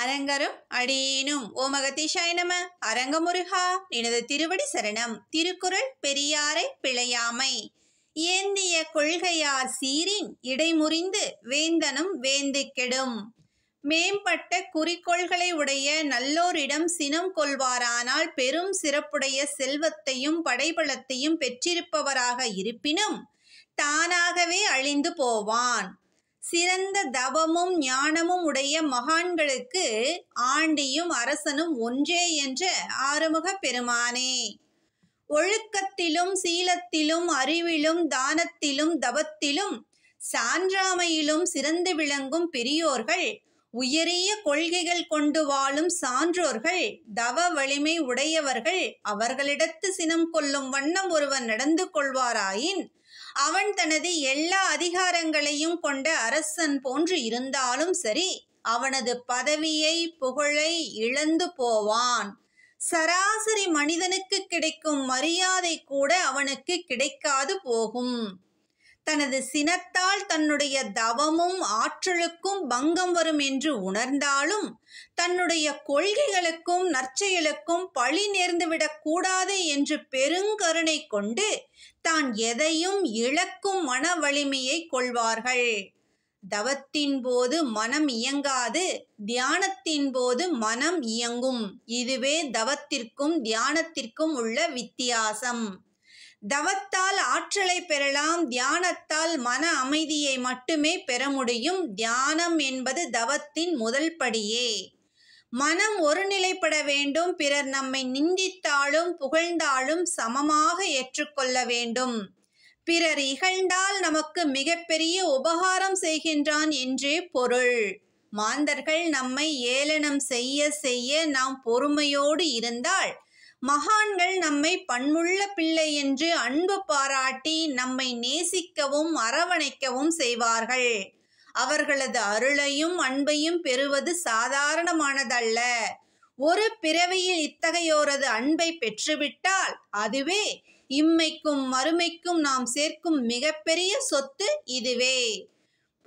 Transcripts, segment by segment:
அரங்கரும் அடியேனும் ஓமகதிஷாய நம. அரங்கமுருகா எனது திருவடி சரணம். திருக்குறள் பெரியாரை பிழையாமை. ஏந்திய கொள்கையார் சீரின் இடைமுறிந்து வேந்தனும் வேந்து கெடும். மேம்பட்ட குறிக்கோள்களை உடைய நல்லோரிடம் சினம் கொள்வாரானால் பெரும் சிறப்புடைய செல்வத்தையும் படைபலத்தையும் பெற்றிருப்பவராக இருப்பினும் தானாகவே அழிந்து போவான். சிறந்த தவமும் ஞானமும் உடைய மகான்களுக்கு ஆண்டியும் அரசனும் ஒன்றே என்ற ஆறுமுக பெருமானே. ஒழுக்கத்திலும் சீலத்திலும் அறிவிலும் தானத்திலும் தவத்திலும் சான்றாமையிலும் சிறந்து விளங்கும் பெரியோர்கள் உயரிய கொள்கைகள் கொண்டு வாழும் சான்றோர்கள் தவ வலிமை உடையவர்கள் அவர்களிடத்து சினம் கொள்ளும் வண்ணம் ஒருவன் நடந்து கொள்வாராயின் அவன் தனது எல்லா அதிகாரங்களையும் கொண்ட அரசன் போன்று இருந்தாலும் சரி அவனது பதவியை புகழை இழந்து போவான். சராசரி மனிதனுக்கு கிடைக்கும் மரியாதை கூட அவனுக்கு கிடைக்காது போகும். தனது சினத்தால் தன்னுடைய தவமும் ஆற்றலுக்கும் பங்கம் வரும் என்று உணர்ந்தாலும் தன்னுடைய கொள்கைகளுக்கும் நற்செயலுக்கும் பழி நேர்ந்துவிடக் கூடாது என்று பெருங்கருணை கொண்டு தான் எதையும் இழக்கும் மன வலிமையை கொள்வார்கள். தவத்தின் போது மனம் இயங்காது தியானத்தின் போது மனம் இயங்கும். இதுவே தவத்திற்கும் தியானத்திற்கும் உள்ள வித்தியாசம். தவத்தால் ஆற்றலை பெறலாம் தியானத்தால் மன அமைதியை மட்டுமே பெற முடியும். தியானம் என்பது தவத்தின் முதல் படியே. மனம் ஒருநிலைப்பட வேண்டும். பிறர் நம்மை நிந்தித்தாலும் புகழ்ந்தாலும் சமமாக ஏற்றுக்கொள்ள வேண்டும். பிறர் இகழ்ந்தால் நமக்கு மிகப்பெரிய உபகாரம் செய்கின்றான் என்றே பொருள். மாந்தர்கள் நம்மை ஏளனம் செய்ய செய்ய நாம் பொறுமையோடு இருந்தால் மகான்கள் நம்மை பண்புள்ள பிள்ளை என்று அன்பு பாராட்டி நம்மை நேசிக்கவும் அரவணைக்கவும் செய்வார்கள். அவர்களது அருளையும் அன்பையும் பெறுவது சாதாரணமானதல்ல. ஒரு பிறவியில் இத்தகையோரது அன்பை பெற்றுவிட்டால் அதுவே இம்மைக்கும் மறுமைக்கும் நாம் சேர்க்கும் மிகப்பெரிய சொத்து இதுவே.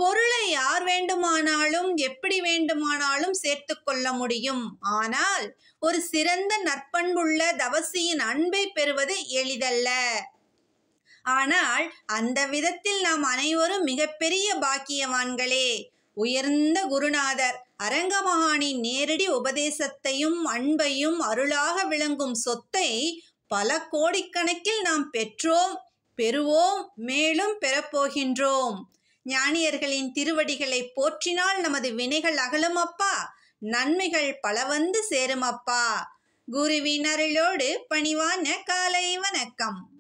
பொருளை யார் வேண்டுமானாலும் எப்படி வேண்டுமானாலும் சேர்த்து கொள்ள முடியும். ஆனால் ஒரு சிறந்த நற்பண்புள்ள தவசியின் அன்பை பெறுவது எளிதல்ல. ஆனால் அந்த விதத்தில் நாம் அனைவரும் மிகப்பெரிய பாக்கியவான்களே. உயர்ந்த குருநாதர் அரங்கமகானின் நேரடி உபதேசத்தையும் அன்பையும் அருளாக விளங்கும் சொத்தை பல கோடிக்கணக்கில் நாம் பெற்றோம் பெறுவோம் மேலும் பெறப்போகின்றோம். ஞானியர்களின் திருவடிகளை போற்றினால் நமது வினைகள் அகலும் அப்பா. நன்மைகள் பல வந்து சேரும் அப்பா. குருவின் அருளோடு பணிவான காலை வணக்கம்.